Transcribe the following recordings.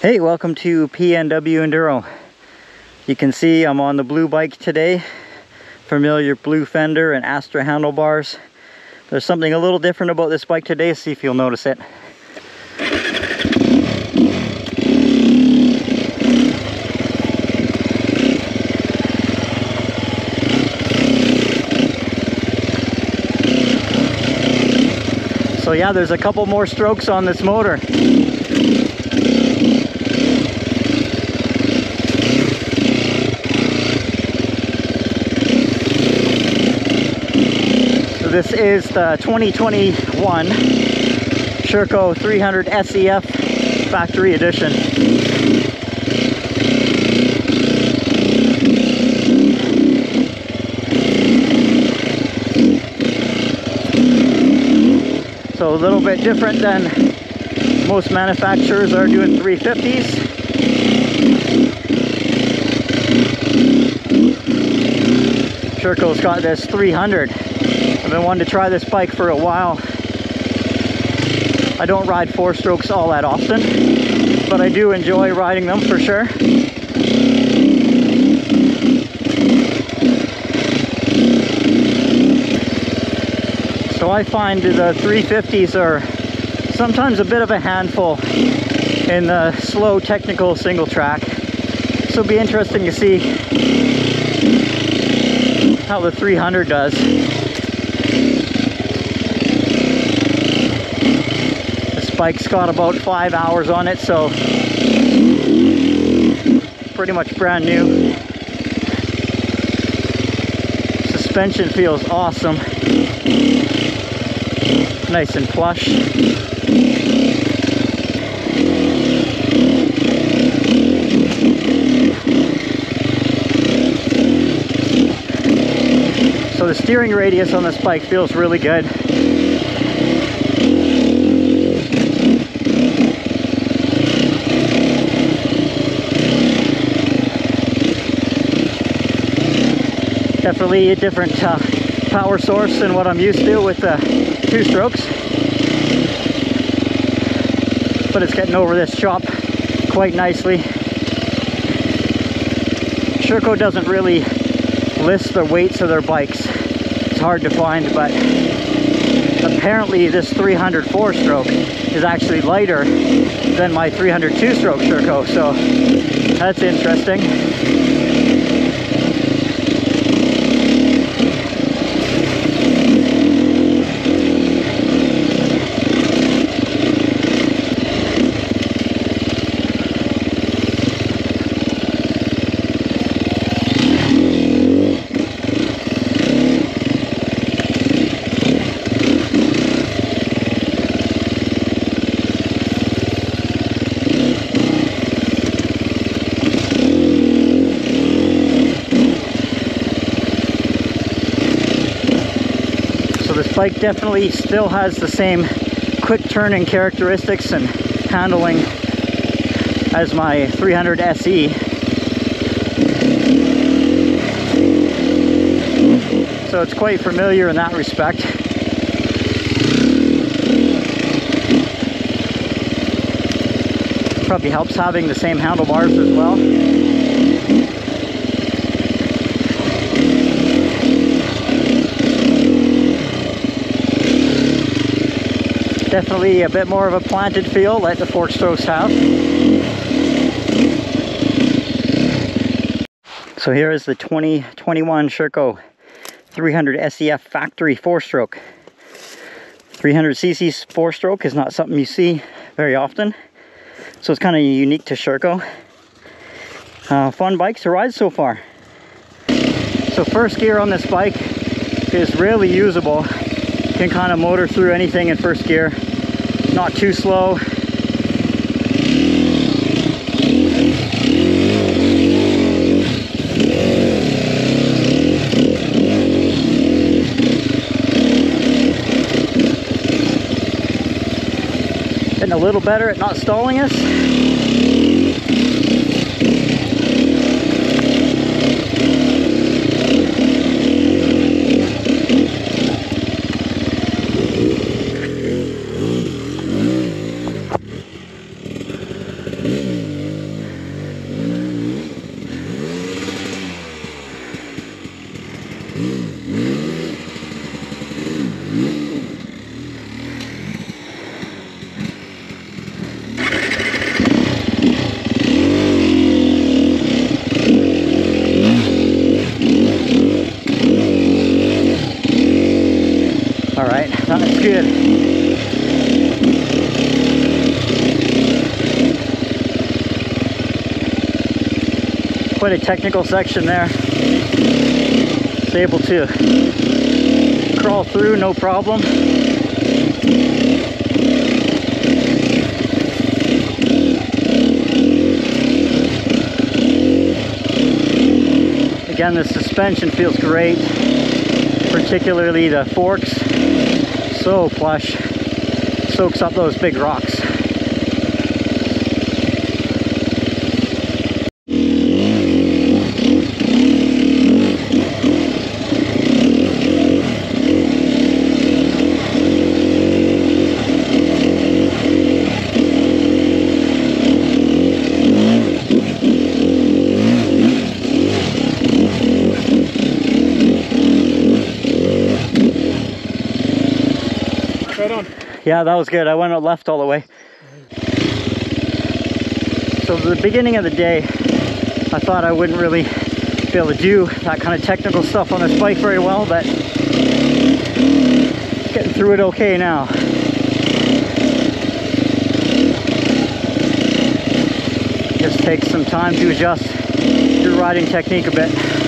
Hey, welcome to PNW Enduro. You can see I'm on the blue bike today. Familiar blue fender and Astra handlebars. There's something a little different about this bike today, see if you'll notice it. So yeah, there's a couple more strokes on this motor. This is the 2021 Sherco 300 SEF Factory Edition. So a little bit different than most manufacturers are doing 350s. Sherco's got this 300. I've been wanting to try this bike for a while. I don't ride four strokes all that often, but I do enjoy riding them for sure. So I find the 350s are sometimes a bit of a handful in the slow technical single track. So it'll be interesting to see how the 300 does. Bike's got about five hours on it, so pretty much brand new. Suspension feels awesome nice and plush. So the steering radius on this bike feels really good. Definitely a different uh, power source than what I'm used to with the two strokes. But it's getting over this chop quite nicely. Sherco doesn't really list the weights of their bikes. It's hard to find, but apparently this 304 stroke is actually lighter than my 302 stroke Sherco, so that's interesting. Bike definitely still has the same quick turning characteristics and handling as my 300 SE. So it's quite familiar in that respect. Probably helps having the same handlebars as well. Definitely a bit more of a planted feel like the four strokes have. So here is the 2021 Sherco 300 SEF factory four stroke. 300cc four stroke is not something you see very often. So it's kind of unique to Sherco. Uh, fun bike to ride so far. So first gear on this bike is really usable can kind of motor through anything in first gear. Not too slow. Getting a little better at not stalling us. All right, that's good. Quite a technical section there. It's able to crawl through, no problem. Again, the suspension feels great, particularly the forks. So plush, soaks up those big rocks. Right on. Yeah, that was good. I went left all the way. So the beginning of the day, I thought I wouldn't really be able to do that kind of technical stuff on this bike very well, but getting through it okay now. Just takes some time to adjust your riding technique a bit.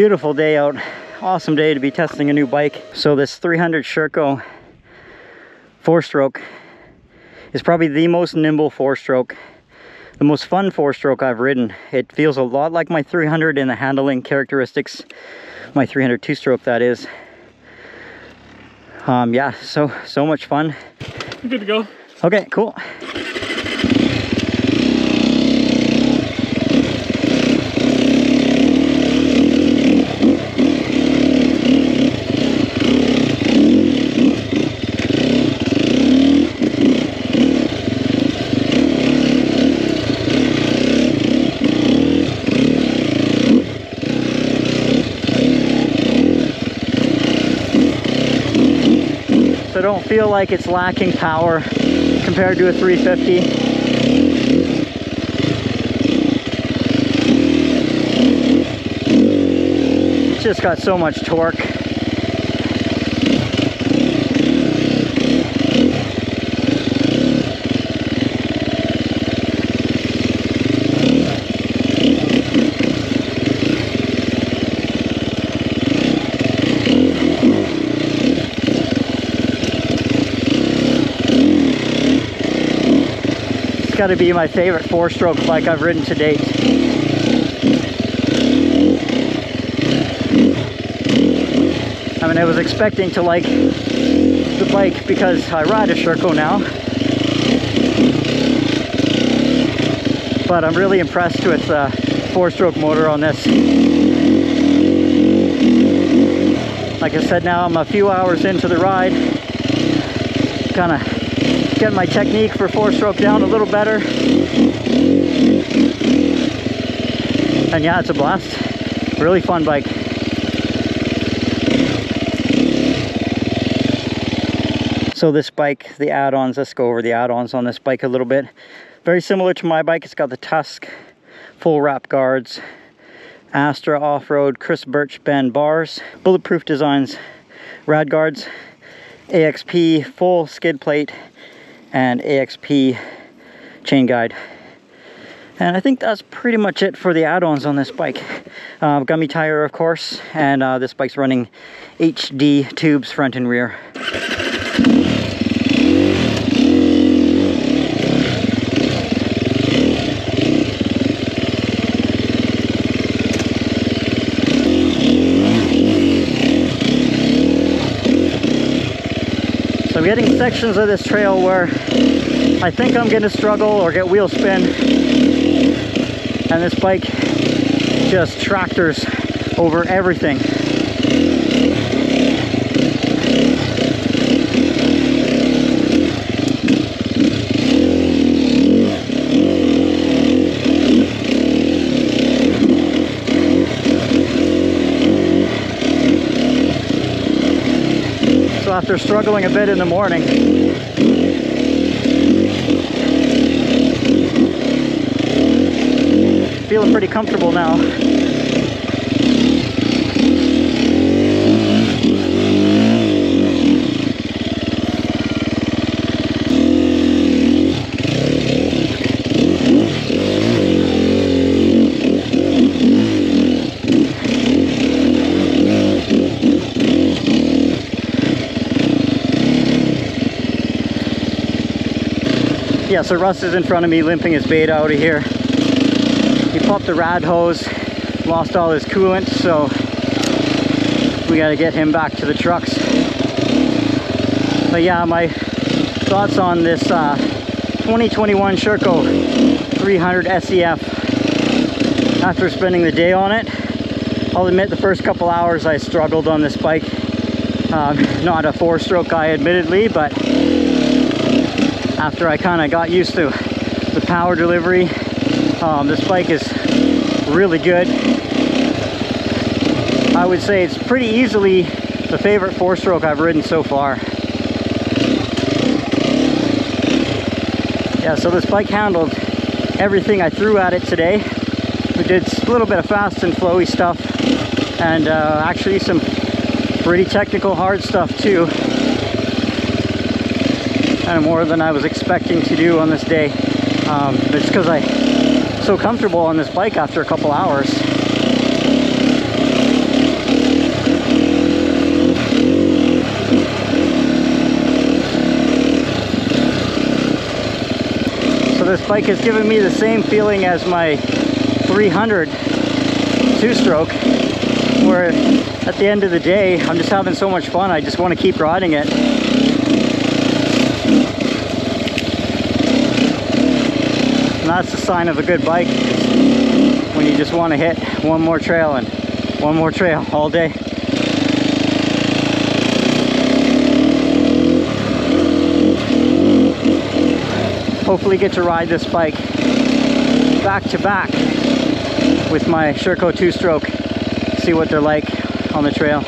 Beautiful day out. Awesome day to be testing a new bike. So this 300 Sherco four stroke is probably the most nimble four stroke. The most fun four stroke I've ridden. It feels a lot like my 300 in the handling characteristics. My 300 two stroke that is. Um, yeah, so, so much fun. You're good to go. Okay, cool. So don't feel like it's lacking power compared to a 350. It's just got so much torque. Got to be my favorite four-stroke bike I've ridden to date. I mean, I was expecting to like the bike because I ride a Sherco now. But I'm really impressed with the four-stroke motor on this. Like I said, now I'm a few hours into the ride. Kind of getting my technique for four-stroke down a little better. And yeah, it's a blast. Really fun bike. So this bike, the add-ons, let's go over the add-ons on this bike a little bit. Very similar to my bike, it's got the Tusk full wrap guards, Astra off-road Chris Birch bend bars, bulletproof designs, rad guards, AXP full skid plate, and AXP chain guide. And I think that's pretty much it for the add-ons on this bike. Uh, gummy tire, of course, and uh, this bike's running HD tubes front and rear. I'm getting sections of this trail where I think I'm to struggle or get wheel spin. And this bike just tractors over everything. After struggling a bit in the morning. Feeling pretty comfortable now. Yeah, so Russ is in front of me limping his bait out of here. He popped the rad hose, lost all his coolant, so we gotta get him back to the trucks. But yeah, my thoughts on this uh, 2021 Sherco 300 SEF after spending the day on it. I'll admit the first couple hours I struggled on this bike. Um, not a four stroke guy admittedly, but after I kind of got used to the power delivery. Um, this bike is really good. I would say it's pretty easily the favorite four-stroke I've ridden so far. Yeah, so this bike handled everything I threw at it today. We did a little bit of fast and flowy stuff and uh, actually some pretty technical hard stuff too kind of more than I was expecting to do on this day. Um, it's because I so comfortable on this bike after a couple hours. So this bike has given me the same feeling as my 300 two-stroke where at the end of the day I'm just having so much fun I just want to keep riding it that's the sign of a good bike when you just want to hit one more trail and one more trail all day. Hopefully get to ride this bike back to back with my Sherco two-stroke, see what they're like on the trail.